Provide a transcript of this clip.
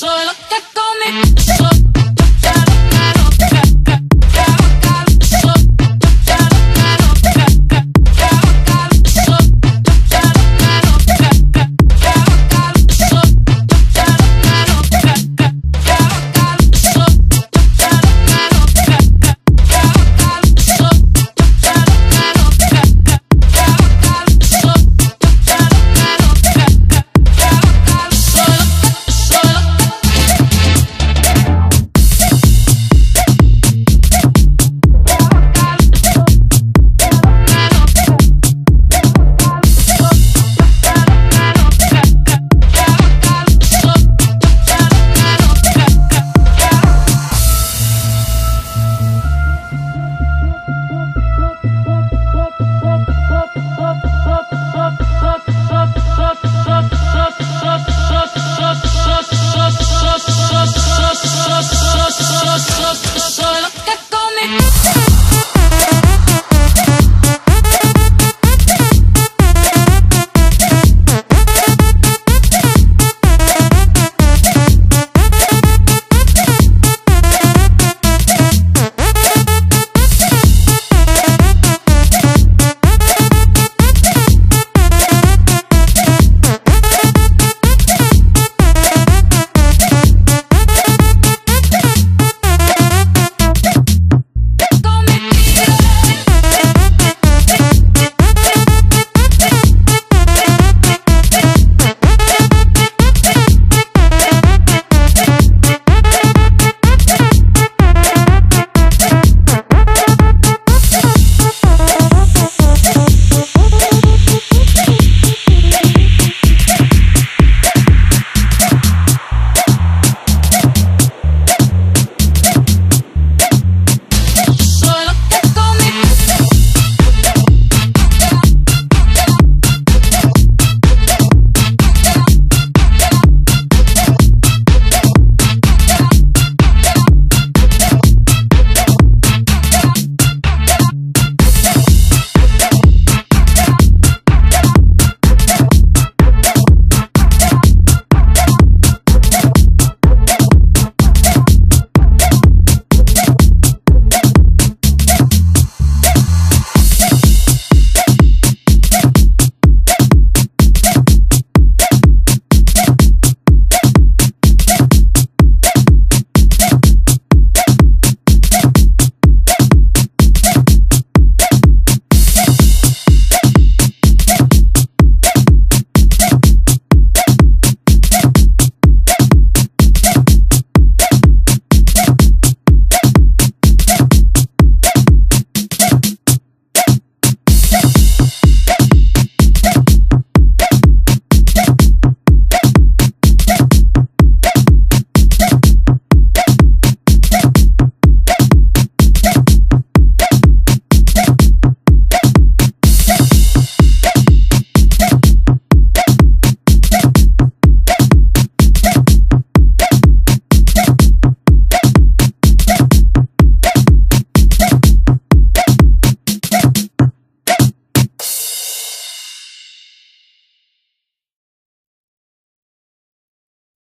Solo que comí. Sus, sus, sus, sus.